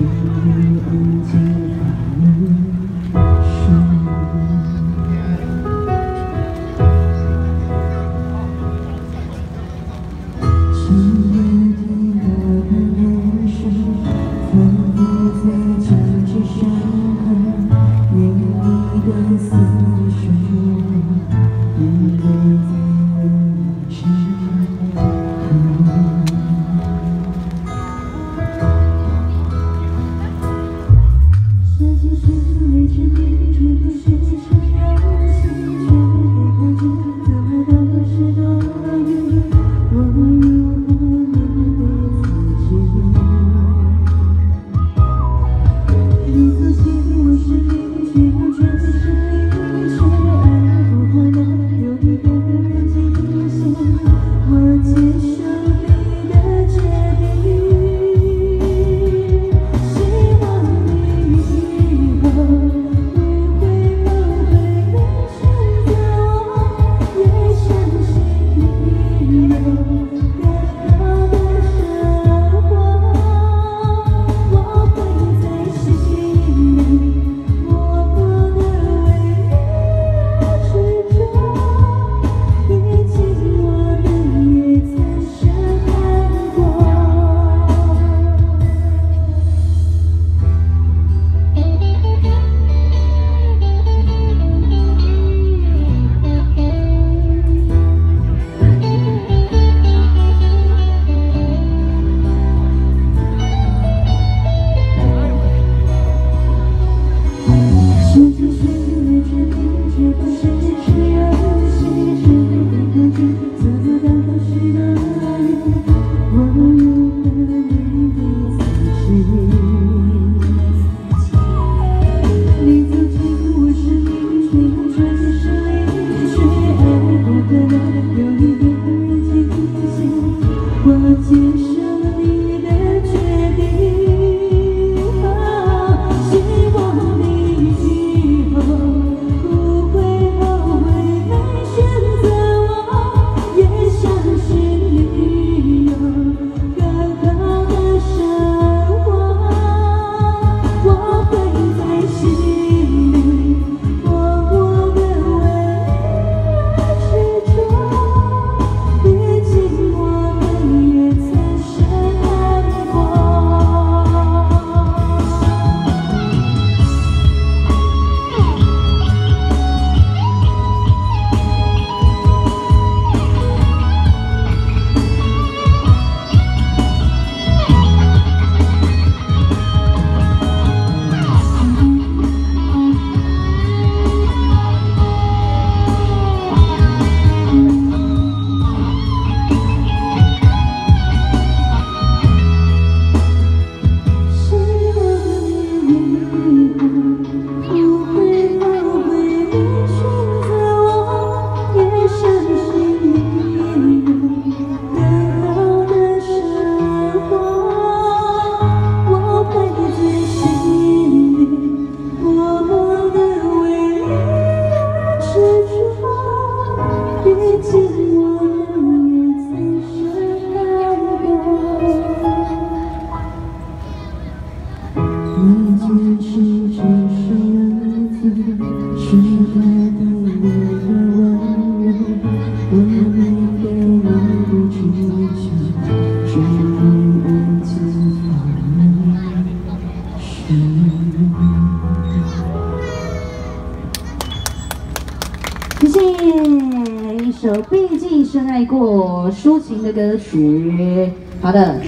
夜的安静，寒露湿。听的声，仿佛在，思念。一首毕竟深爱过抒情的歌曲。好的。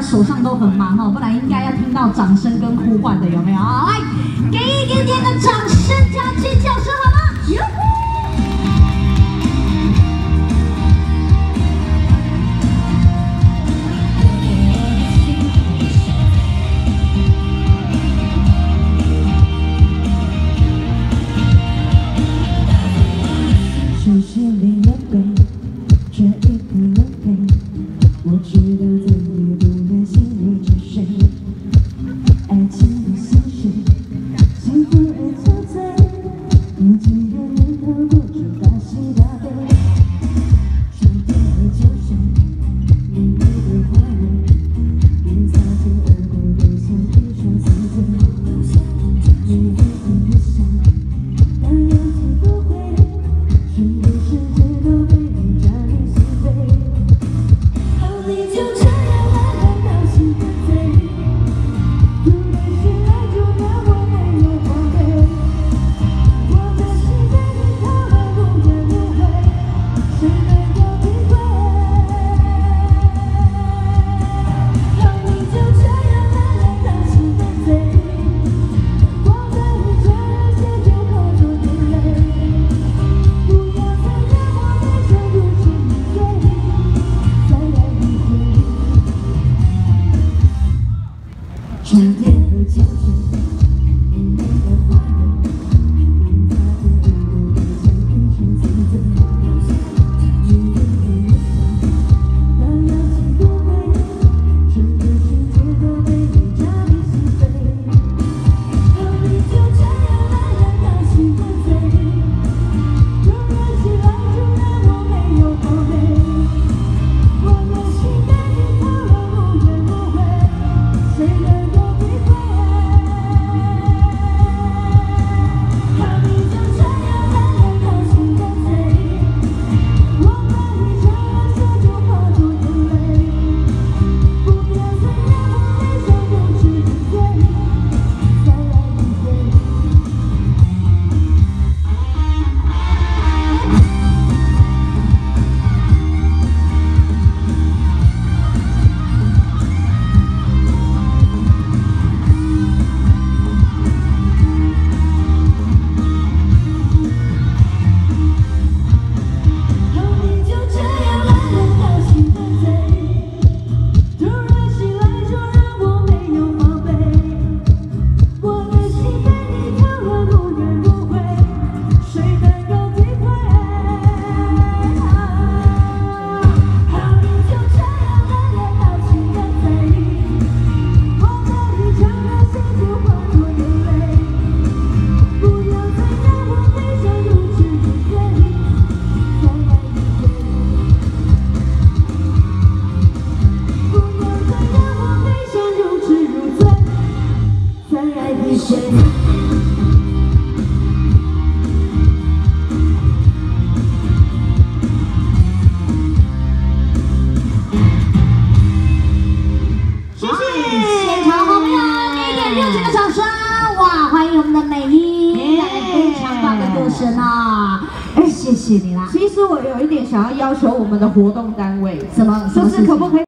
手上都很忙哦，不然应该要听到掌声跟呼唤的，有没有？来，给一点点的掌声加尖叫声，好吗？掌声！哇，欢迎我们的美英，带来非常棒的歌声啊！哎，谢谢你啦。其实我有一点想要要求我们的活动单位，什么？就是可不可以？